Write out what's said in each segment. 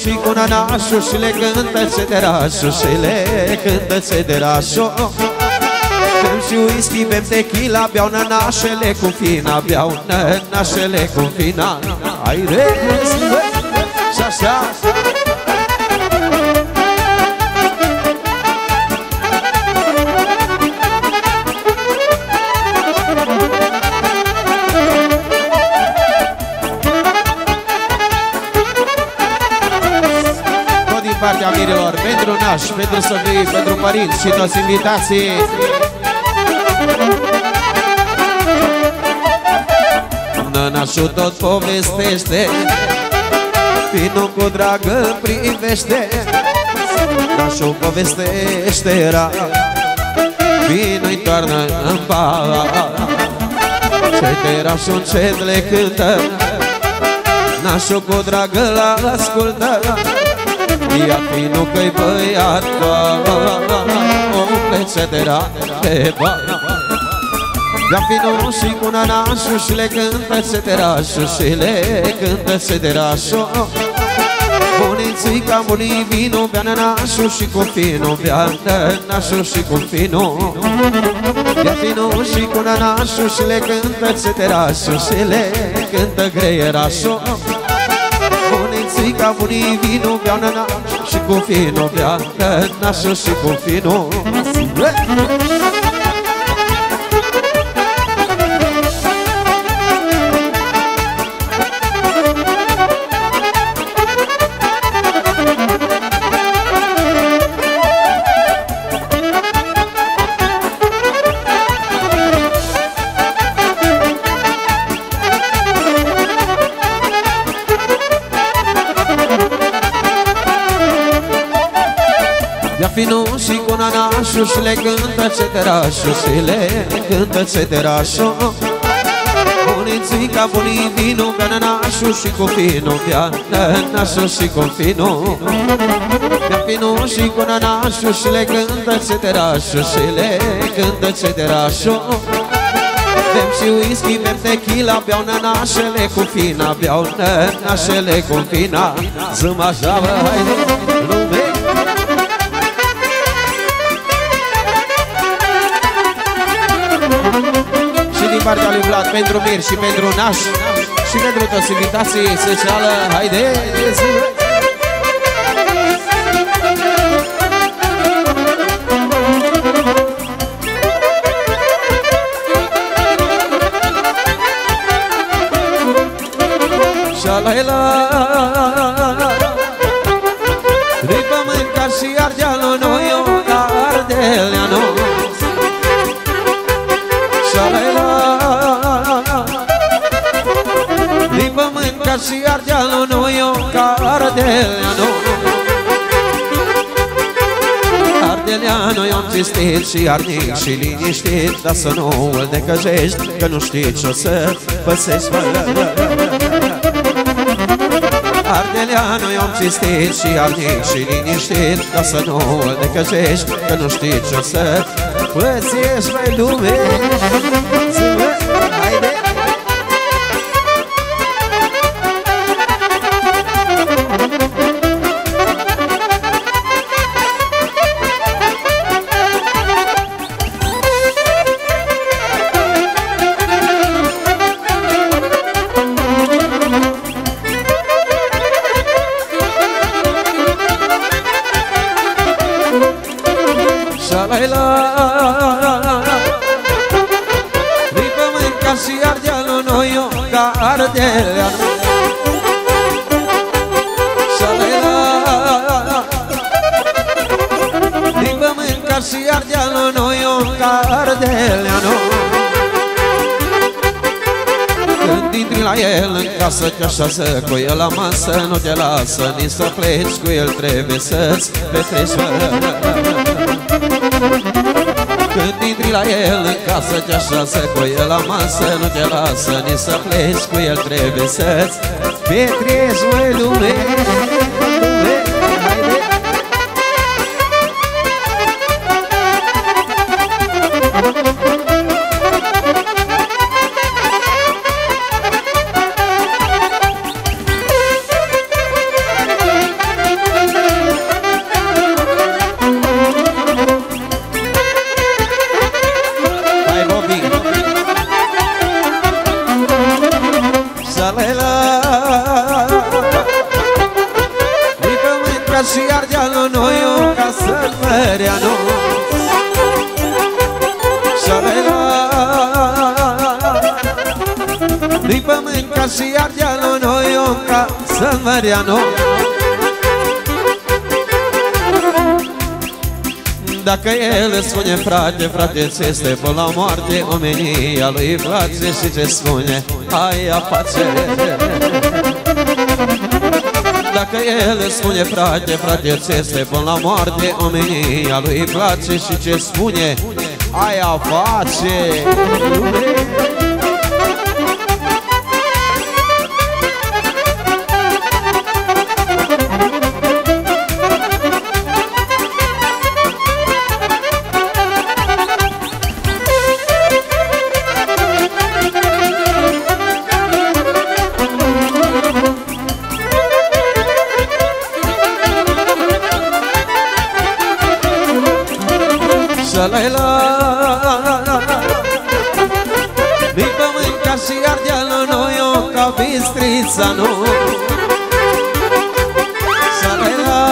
Și cu nanașul și le cântă țederașul Și le cântă țederașul Bem și whisky, bem tequila Beau nanașele cu fina Beau nanașele cu fina. Hai râs, și așa partea mirilor Pentru nași, pentru sofii, pentru părinți și toți invitații. Nănașul tot povestește Vinul cu dragă privește. Nașul povestește era Vinul-i toarnă în bar Ceterașul încet le cântă Nașul cu dragă l-ascultă Ia finul că-i băiat Umple cetera pe bani Ia finul și cu nanașul Și le cântă ceterașul Și le cântă ceterașul Bunițica, bunii vino Bea nanașul și cu finul Bea nanașul și cu finul Ia finul și cu nanașul Și le cântă ceterașul Și le cântă greierașul Bunițica, bunii vino Bea nanașul și cu finul Bea nanașul și cu finul nanașul și le cântă ceterașul Și le cântă ceterașul. Bunițica, bunii vinul Bea nanașul și cu finul Bea nanașul și cu finul Bea finul și cu nanașul Și le cântă ceterașul Și le cântă ceterașul. Bem și whisky, bem tequila Beau nanașele cu fina Beau nanașele cu fina. Zâm așa, bă, haide, lume partea lui Vlad pentru Mir și pentru Naș și pentru toți invitații specială. Haide! Șalaila De Ardeleanu e un tristit și arnic și liniștit Dar să nu îl decăjești Că nu știi ce o să păsești Ardeleanu e un tristit și arnic și liniștit Dar să nu îl decăjești Că nu știi ce o să păsești, mai lume ardelea Din pământ ca și ardealul Noi o cardelea Când intri la el în casă Te așează cu el la masă Nu te lasă nici să pleci Cu el trebuie să-ți petreci când intri la el în casă Te așează cu el la masă Nu te lasă nici să pleci Cu el trebuie să-ți petreci, măi, lume Sănăreanu Șalela Din pământ ca și ardealul Noi om ca Sănăreanu Dacă el spune frate, frate, ce este până la moarte Omenia lui place și ce spune Hai afacere Dacă el spune frate, frate, ce este până la moarte Omenia lui place și ce spune Hai afacere la la Din pământ ca și ardealul Noi o ca bistrița nu? La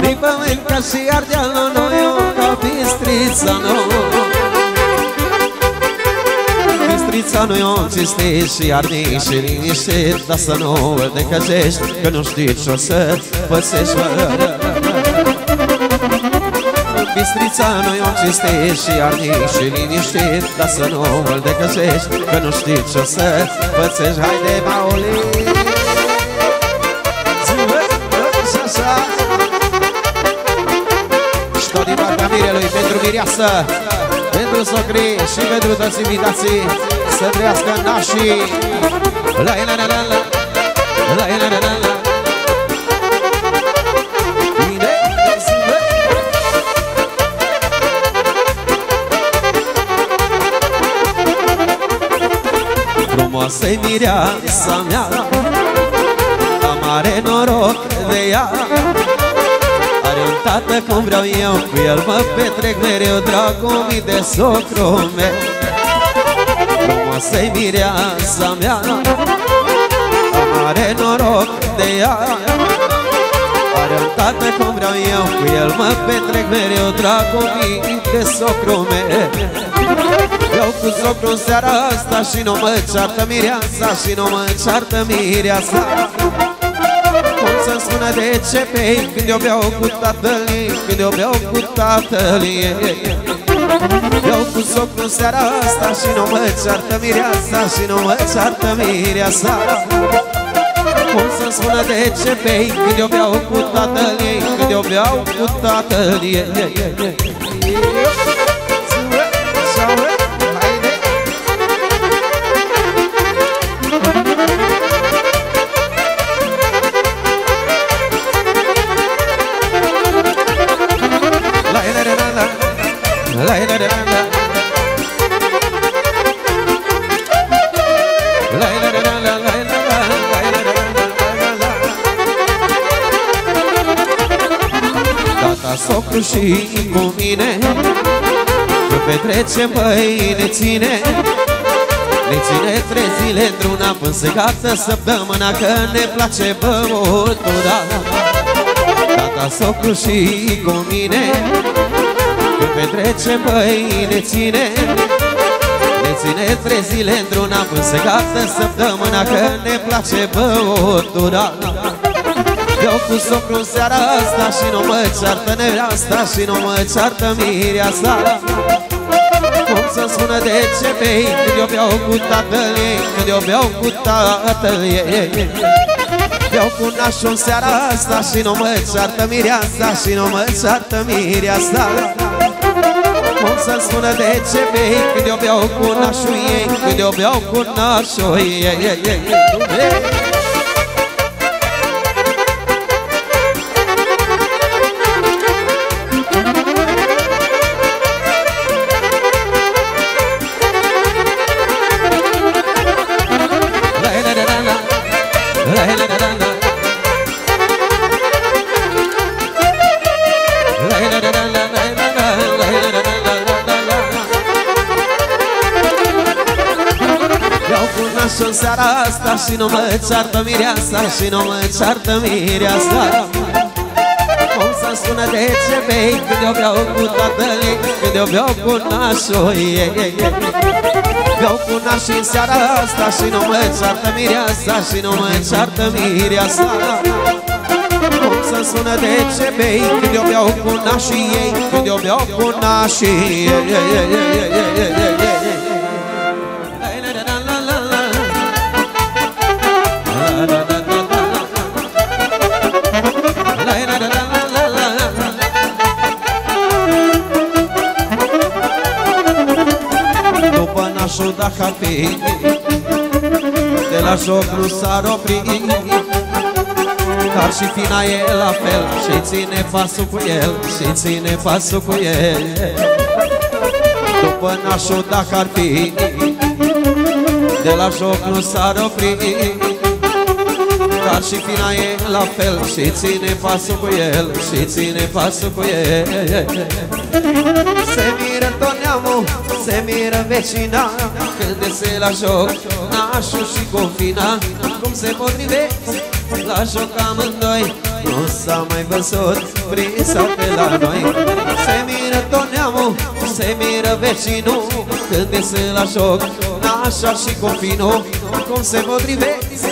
Din pământ ca și ardealul Noi o ca bistrița nu? Bistrița nu-i o țiste și arni și liniște Dar să nu îl decăjești Că nu știi ce o să păsești Bistrița nu-i om cinste și arni și liniștit Dar să nu îl decăsești, că nu știi ce-o să pățești Haide, Mauli! Și tot din partea mirelui pentru mireasă Pentru socri și pentru toți invitații Să trăiască nașii. La la la la la La la la la la frumoasă-i mireasa mea Am mare noroc de ea. Are un tată cum vreau eu Cu el mă petrec mereu Dragul mi de socru meu. Frumoasă-i mireasa mea Am mare noroc de ea. Are un tată cum vreau eu Cu el mă petrec mereu Dragul mi de socru meu Beau cu socru în seara asta Și nu mă ceartă mireasa Și nu mă ceartă mireasa. Cum să-mi spună de ce pe ei Când eu beau cu tatăl ei Când eu beau cu tatăl ei Beau cu socru în seara asta Și nu mă ceartă mireasa Și nu mă ceartă mireasa. Cum să-mi spună de ce pe ei Când eu beau cu tatăl ei Când eu beau cu tatăl ei socru și cu mine. Că petrecem băi, ne ține. Ne ține trei zile într-una Până se gata săptămâna Că ne place băutul, da Tata socru și cu mine. Că petrecem băi, ne ține. Ne ține trei zile într-una Până se gata săptămâna Că ne place băutul, da Beau cu socru în seara asta Și nu mă ceartă nevreasta Și nu mă ceartă mireasa Cum să-mi spună de ce pe ei Când eu beau cu tatăl ei Când eu beau cu tatăl ei Beau cu nașul în seara asta Și nu mă ceartă mireasa Și nu mă ceartă mireasa cum să-mi spună de ce pe ei Când eu beau cu nașul ei Când eu beau cu nașul ei, ei, ei, ei, ei. Și nu mă ceartă mireasa Și nu mă ceartă mireasa. Să spună de ce bei Când eu beau cu tatăl ei Când eu beau cu nașul ei? Beau cu nașii în seara asta Și nu mă ceartă mireasa Și nu mă ceartă mireasa. Cum să spună de ce bei Când eu beau cu nașii ei Când eu beau cu nașii ei dacă ar fi De la joc nu s-ar opri Dar și fina e la fel Și ține pasul cu el Și ține pasul cu el. După nașul dacă ar fi De la joc nu s-ar opri. Dar și fina e la fel Și ține pasul cu el Și ține pasul cu el. Se miră tot neamul Se miră vecina Când se la joc Nașul și confina Cum se potrivesc La joc amândoi Nu s-a mai văzut Prisa pe la noi. Se miră tot neamul Se miră vecinul Când se la joc Nașa și confinul Cum se potrivesc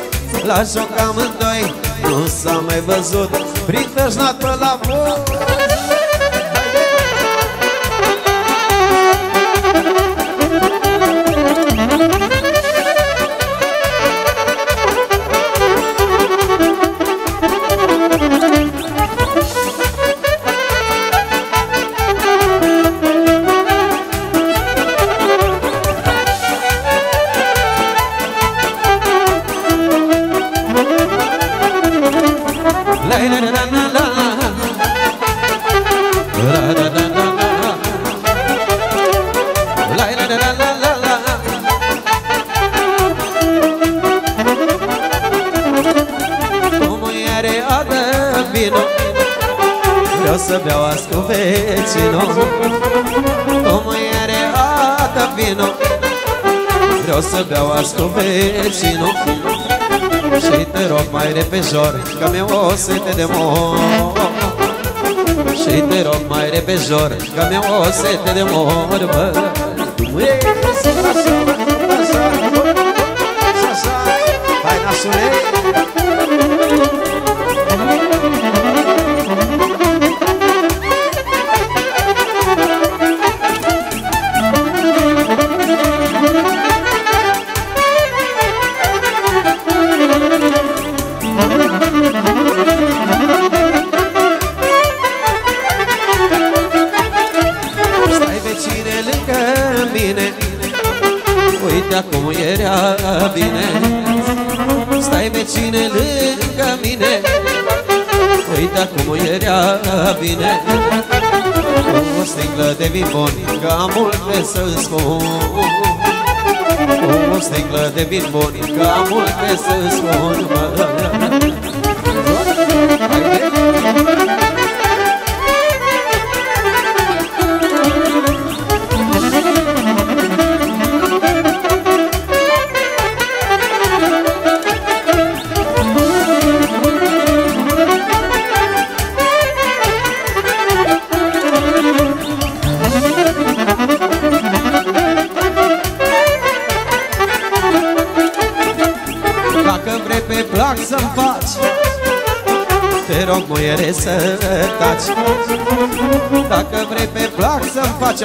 la joc amândoi Nu s-a mai văzut Prin tășnat pe la voi să beau azi cu vecinul Și te rog mai repejor Că mi-e o sete de mor Și te rog mai repejor Că mi-e o sete de mor, bă Hai, nașule bine O sticlă de vin bun Că am multe să spun. O sticlă de vin bun Că am multe să spun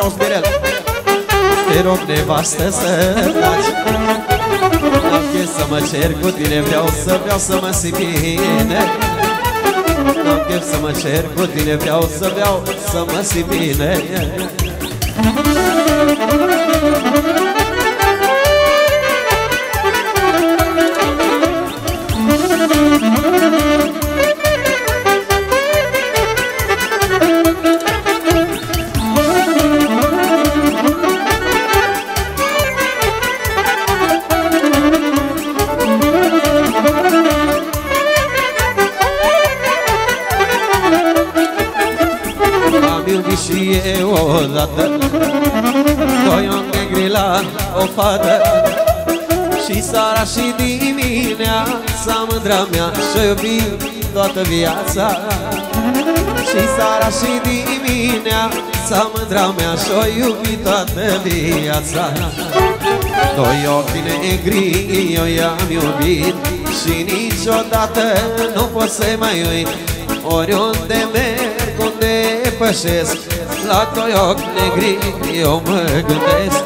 să-mi faci au spirel Te rog nevastă să taci Dacă să mă cer cu tine Vreau să vreau să mă simt bine. Dacă să mă cer cu tine Vreau să vreau să mă simt bine o fată Și sara și dimineața Mândra mea și-o iubi toată viața. Și seara și dimineața Mândra mea și-o iubit toată viața. Doi ochi negri eu i-am iubit Și niciodată nu pot să mai uit. Oriunde merg, unde pășesc La doi ochi negri eu mă gândesc.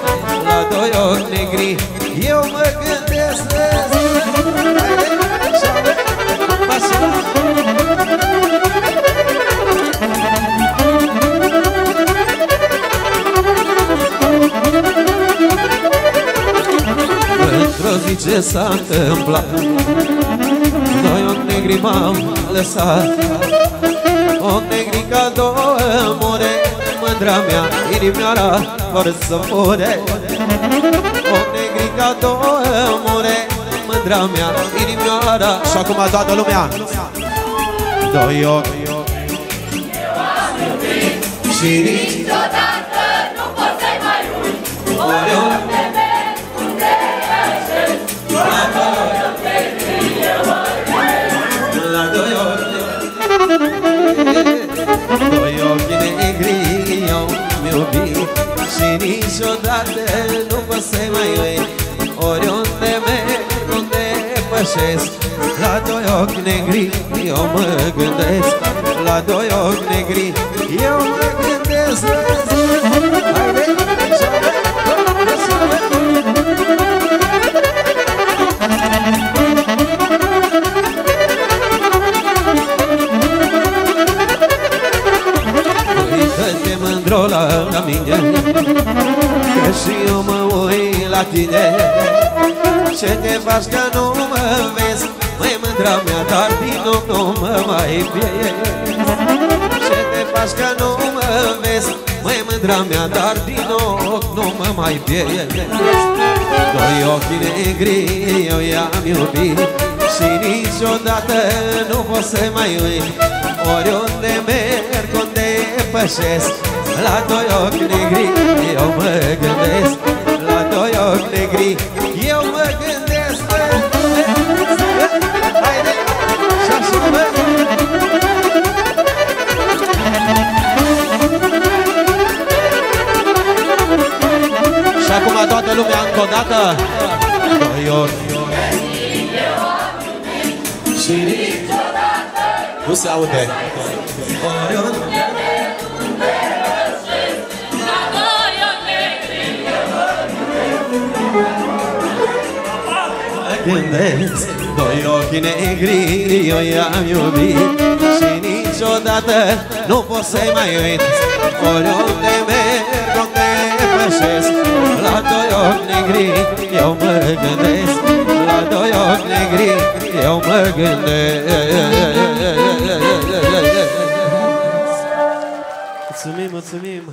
La doi ochi negri eu mă gândesc. Într-o zi ce s-a întâmplat Noi o negri m-am lăsat. O negri ca două more Mândra mea, inimioara, fără să fure O negri ca două more Mândra mea, inimioara Și acum toată lumea. Doi ochi. Și nici Niciodată nu pot să-i mai uit oriunde Și niciodată nu pot să mai uit Oriunde merg, unde pășesc La doi ochi negri eu mă gândesc. La doi ochi negri eu mă gândesc te faci că nu mă vezi Măi mândra mea, dar din nou nu mă mai vezi Ce te faci că nu mă vezi Măi mândra mea, dar din nou nu mă mai vezi Doi ochi negri eu i-am iubit Și niciodată nu pot să mai uit. Oriunde merg, unde pășesc La doi ochi negri eu mă gândesc. La doi ochi negri încă o dată. Doi ochi Nu se aude. Oriunde La doi ochi negri gândesc Doi ochi negri eu i-am iubit Și niciodată nu pot să-i mai uit. Oriunde merg, unde pășesc La doi ochi negri eu mă gândesc. La doi ochi negri eu mă gândesc. Mulțumim, mulțumim